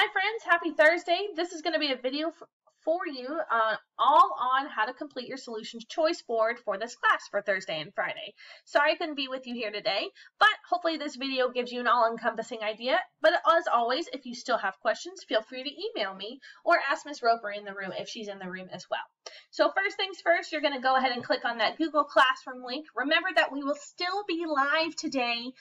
Hi friends, happy Thursday. This is going to be a video for you uh, all on how to complete your solutions choice board for this class for Thursday and Friday. Sorry I couldn't be with you here today, but hopefully this video gives you an all-encompassing idea. But as always, if you still have questions, feel free to email me or ask Miss Roper in the room if she's in the room as well. So first things first, you're going to go ahead and click on that Google Classroom link. Remember that we will still be live today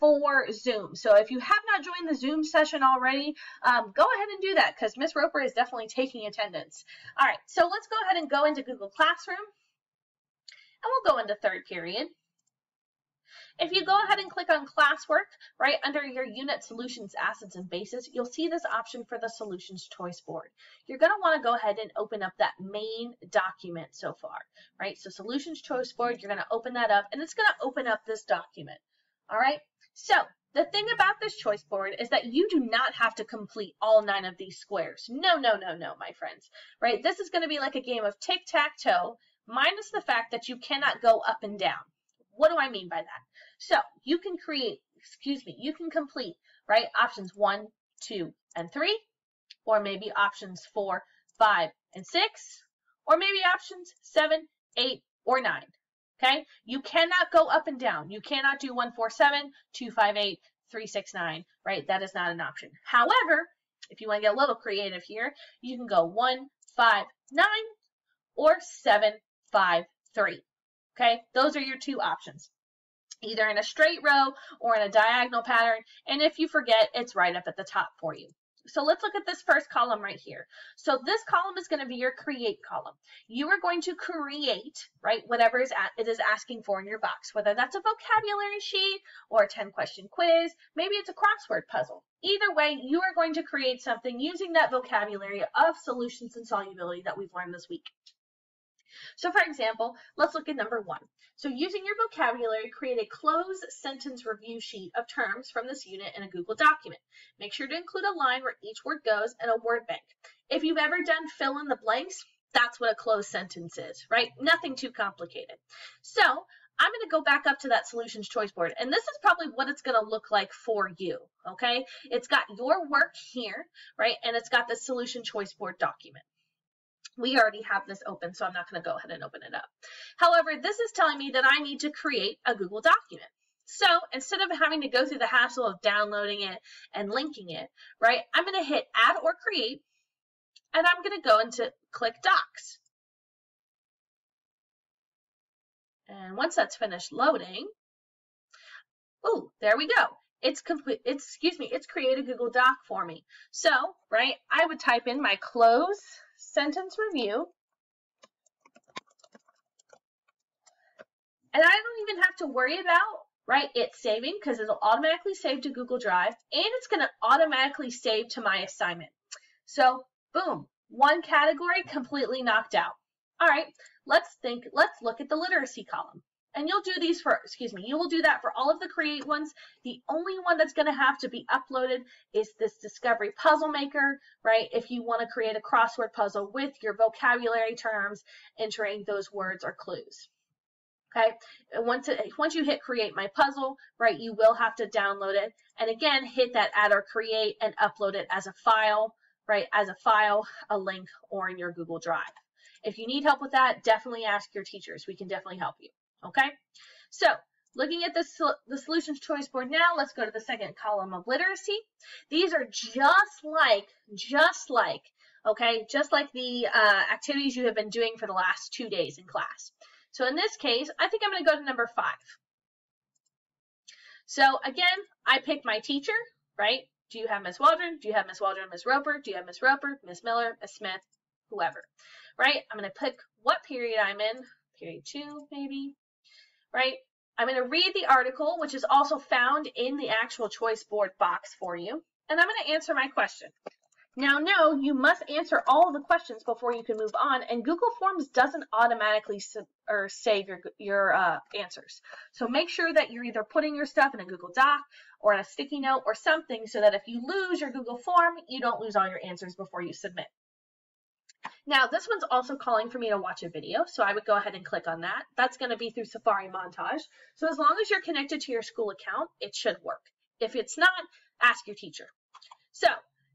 for Zoom. So if you have not joined the Zoom session already, um, go ahead and do that because Miss Roper is definitely taking attendance. All right, so let's go ahead and go into Google Classroom. And we'll go into third period. If you go ahead and click on classwork, right under your unit solutions, acids, and bases, you'll see this option for the solutions choice board. You're going to want to go ahead and open up that main document so far, right? So solutions choice board, you're going to open that up and it's going to open up this document. All right. So the thing about this choice board is that you do not have to complete all nine of these squares. No, no, no, no, my friends, right? This is going to be like a game of tic-tac-toe minus the fact that you cannot go up and down. What do I mean by that? So you can create, excuse me, you can complete, right, options one, two, and three, or maybe options four, five, and six, or maybe options seven, eight, or nine. Okay, you cannot go up and down. You cannot do 147, 258, 369, right? That is not an option. However, if you want to get a little creative here, you can go 159 or 753. Okay, those are your two options either in a straight row or in a diagonal pattern. And if you forget, it's right up at the top for you. So let's look at this first column right here. So this column is going to be your create column. You are going to create, right, whatever is at, it is asking for in your box, whether that's a vocabulary sheet or a 10 question quiz, maybe it's a crossword puzzle. Either way, you are going to create something using that vocabulary of solutions and solubility that we've learned this week. So for example, let's look at number one. So using your vocabulary, create a closed sentence review sheet of terms from this unit in a Google document. Make sure to include a line where each word goes and a word bank. If you've ever done fill in the blanks, that's what a closed sentence is, right? Nothing too complicated. So I'm going to go back up to that solutions choice board. And this is probably what it's going to look like for you. Okay. It's got your work here, right? And it's got the solution choice board document. We already have this open, so I'm not going to go ahead and open it up. However, this is telling me that I need to create a Google document. So instead of having to go through the hassle of downloading it and linking it, right, I'm going to hit add or create, and I'm going to go into click docs. And once that's finished loading, oh, there we go. It's complete, it's, excuse me, it's created Google Doc for me. So, right, I would type in my close sentence review. And I don't even have to worry about, right, it saving because it'll automatically save to Google Drive and it's going to automatically save to my assignment. So boom, one category completely knocked out. All right, let's think, let's look at the literacy column. And you'll do these for, excuse me, you will do that for all of the create ones. The only one that's going to have to be uploaded is this Discovery Puzzle Maker, right? If you want to create a crossword puzzle with your vocabulary terms, entering those words or clues. Okay, and once, it, once you hit create my puzzle, right, you will have to download it. And again, hit that add or create and upload it as a file, right, as a file, a link, or in your Google Drive. If you need help with that, definitely ask your teachers. We can definitely help you. Okay, so looking at the, the solutions choice board now, let's go to the second column of literacy. These are just like, just like, okay, just like the uh, activities you have been doing for the last two days in class. So in this case, I think I'm going to go to number five. So again, I pick my teacher, right? Do you have Miss Waldron? Do you have Miss Waldron, Miss Roper? Do you have Miss Roper, Miss Miller, Miss Smith, whoever, right? I'm going to pick what period I'm in, period two, maybe, right? I'm going to read the article, which is also found in the actual choice board box for you, and I'm going to answer my question. Now, no, you must answer all the questions before you can move on, and Google Forms doesn't automatically or save your, your uh, answers. So make sure that you're either putting your stuff in a Google Doc or in a sticky note or something so that if you lose your Google form, you don't lose all your answers before you submit. Now, this one's also calling for me to watch a video, so I would go ahead and click on that. That's going to be through Safari Montage. So as long as you're connected to your school account, it should work. If it's not, ask your teacher. So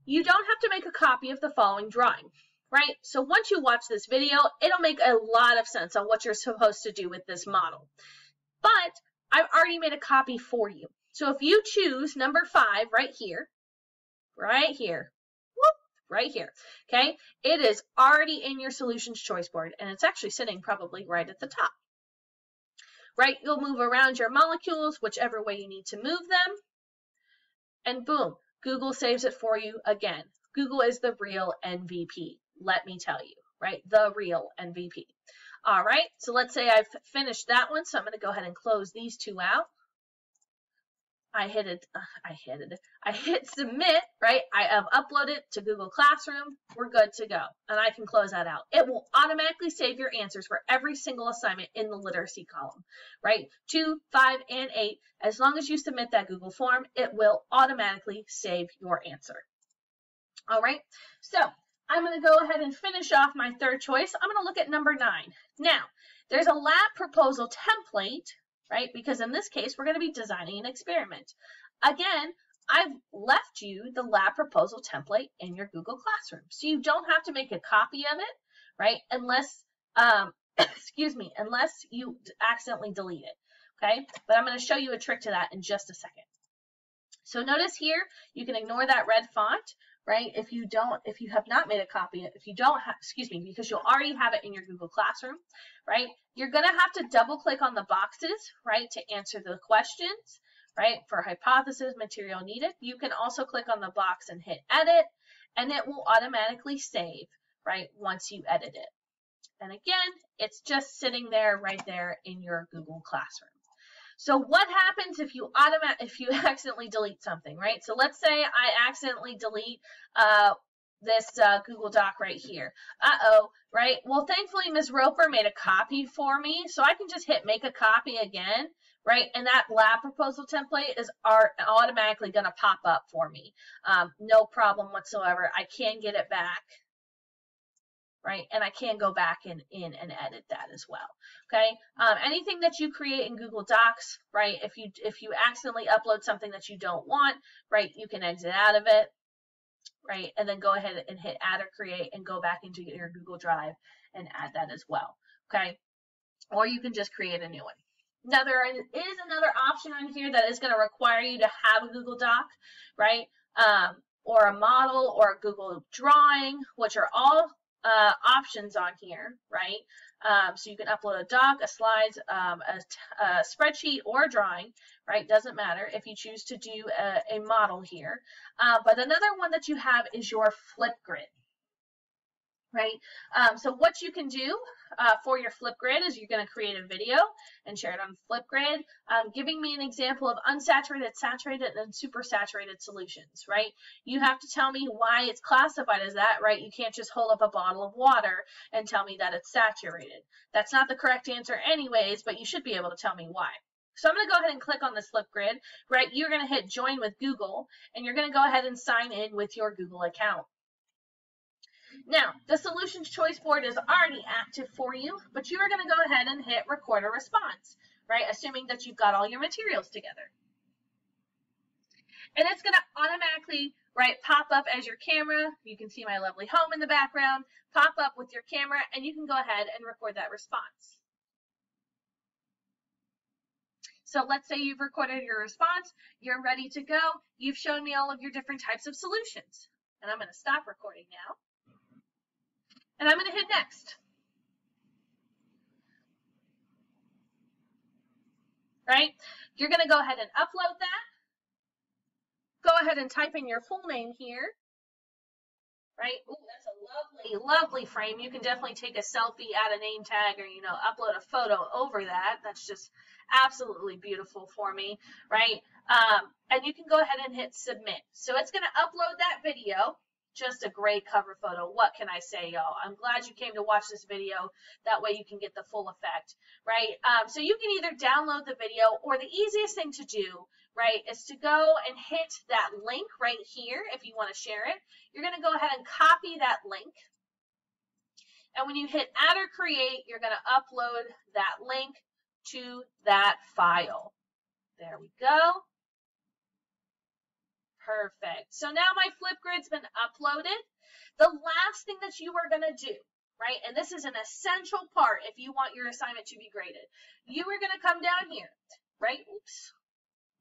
you don't have to make a copy of the following drawing, right? So once you watch this video, it'll make a lot of sense on what you're supposed to do with this model. But I've already made a copy for you. So if you choose number five right here, right here, right here, okay, it is already in your solutions choice board and it's actually sitting probably right at the top. Right, you'll move around your molecules, whichever way you need to move them, and boom, Google saves it for you again. Google is the real MVP, let me tell you, right? The real MVP. All right, so let's say I've finished that one, so I'm going to go ahead and close these two out. I hit it, uh, I hit it, I hit submit, right? I have uploaded to Google Classroom. We're good to go. And I can close that out. It will automatically save your answers for every single assignment in the literacy column, right? Two, five, and eight. As long as you submit that Google form, it will automatically save your answer. All right, so I'm going to go ahead and finish off my third choice. I'm going to look at number nine. Now, there's a lab proposal template right? Because in this case, we're going to be designing an experiment. Again, I've left you the lab proposal template in your Google Classroom. So you don't have to make a copy of it, right? Unless, um, excuse me, unless you accidentally delete it, okay? But I'm going to show you a trick to that in just a second. So notice here, you can ignore that red font, right? If you don't, if you have not made a copy, if you don't excuse me, because you'll already have it in your Google Classroom, right? You're gonna have to double click on the boxes, right, to answer the questions, right? For hypothesis, material needed. You can also click on the box and hit edit, and it will automatically save, right, once you edit it. And again, it's just sitting there right there in your Google Classroom. So what happens if you automatic if you accidentally delete something, right? So let's say I accidentally delete uh, this uh, Google Doc right here. Uh-oh, right? Well, thankfully, Ms. Roper made a copy for me, so I can just hit make a copy again, right? And that lab proposal template is automatically going to pop up for me. Um, no problem whatsoever. I can get it back, right? And I can go back in, in and edit that as well, okay? Um, anything that you create in Google Docs, right? If you if you accidentally upload something that you don't want, right, you can exit out of it, right? And then go ahead and hit add or create and go back into your Google Drive and add that as well, okay? Or you can just create a new one. Now there is another option on here that is going to require you to have a Google Doc, right? Um, or a model or a Google Drawing, which are all uh, options on here, right? Um, so you can upload a doc, a slides, um, a, a, spreadsheet, or a drawing, right? Doesn't matter if you choose to do a, a model here. Uh, but another one that you have is your Flipgrid right? Um, so what you can do uh, for your Flipgrid is you're going to create a video and share it on Flipgrid, um, giving me an example of unsaturated, saturated, and supersaturated solutions, right? You have to tell me why it's classified as that, right? You can't just hold up a bottle of water and tell me that it's saturated. That's not the correct answer anyways, but you should be able to tell me why. So I'm going to go ahead and click on this Flipgrid, right? You're going to hit join with Google, and you're going to go ahead and sign in with your Google account. Now, the solutions choice board is already active for you, but you are going to go ahead and hit record a response, right? Assuming that you've got all your materials together. And it's going to automatically, right, pop up as your camera. You can see my lovely home in the background, pop up with your camera, and you can go ahead and record that response. So let's say you've recorded your response, you're ready to go, you've shown me all of your different types of solutions. And I'm going to stop recording now. And I'm going to hit next. Right? You're going to go ahead and upload that. Go ahead and type in your full name here. Right? Ooh, that's a lovely, lovely frame. You can definitely take a selfie, add a name tag, or, you know, upload a photo over that. That's just absolutely beautiful for me, right? Um, and you can go ahead and hit submit. So it's going to upload that video just a great cover photo. What can I say, y'all? I'm glad you came to watch this video. That way you can get the full effect, right? Um, so you can either download the video or the easiest thing to do, right, is to go and hit that link right here if you want to share it. You're going to go ahead and copy that link. And when you hit add or create, you're going to upload that link to that file. There we go. Perfect. So now my Flipgrid's been uploaded. The last thing that you are going to do, right, and this is an essential part if you want your assignment to be graded, you are going to come down here, right? Oops,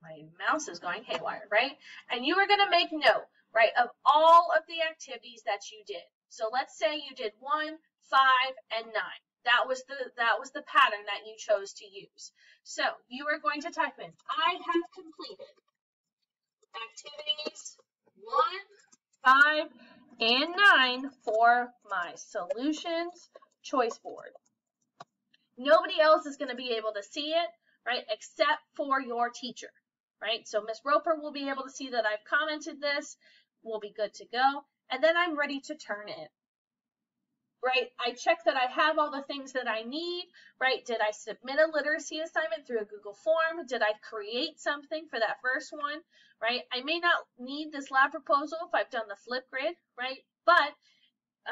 my mouse is going haywire, right? And you are going to make note, right, of all of the activities that you did. So let's say you did one, five, and nine. That was the that was the pattern that you chose to use. So you are going to type in, I have completed activities one, five, and nine for my solutions choice board. Nobody else is going to be able to see it, right, except for your teacher, right? So Miss Roper will be able to see that I've commented this. We'll be good to go. And then I'm ready to turn it right? I check that I have all the things that I need, right? Did I submit a literacy assignment through a Google form? Did I create something for that first one, right? I may not need this lab proposal if I've done the Flipgrid, right? But,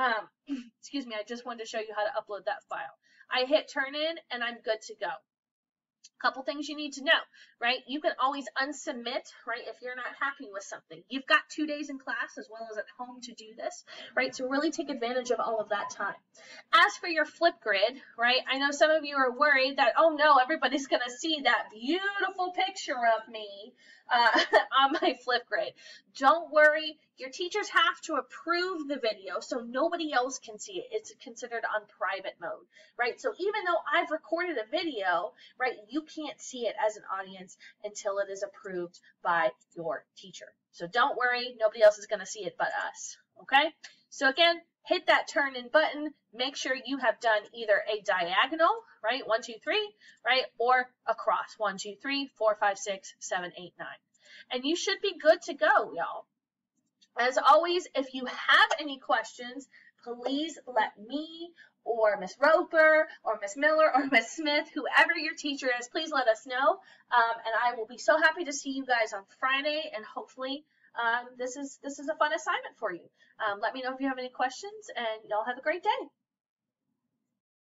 um, excuse me, I just wanted to show you how to upload that file. I hit turn in and I'm good to go couple things you need to know, right? You can always unsubmit, right, if you're not happy with something. You've got two days in class as well as at home to do this, right? So really take advantage of all of that time. As for your Flipgrid, right, I know some of you are worried that, oh no, everybody's going to see that beautiful picture of me uh, on my Flipgrid. Don't worry, your teachers have to approve the video so nobody else can see it. It's considered on private mode, right? So even though I've recorded a video, right, you can't see it as an audience until it is approved by your teacher. So don't worry, nobody else is going to see it but us, okay? So again, hit that turn in button. Make sure you have done either a diagonal, right, one, two, three, right, or across, one, two, three, four, five, six, seven, eight, nine. And you should be good to go, y'all. As always, if you have any questions, please let me or Miss Roper or Miss Miller or Miss Smith, whoever your teacher is, please let us know. Um, and I will be so happy to see you guys on Friday and hopefully um, this is this is a fun assignment for you. Um, let me know if you have any questions and y'all have a great day.